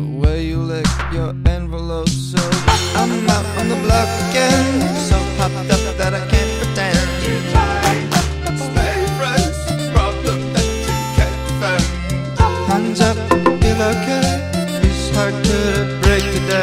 the way you lick your envelope so I'm out on the block again. So popped up that I can't pretend. Hands up, feel okay It's hard to break today